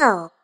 jungle.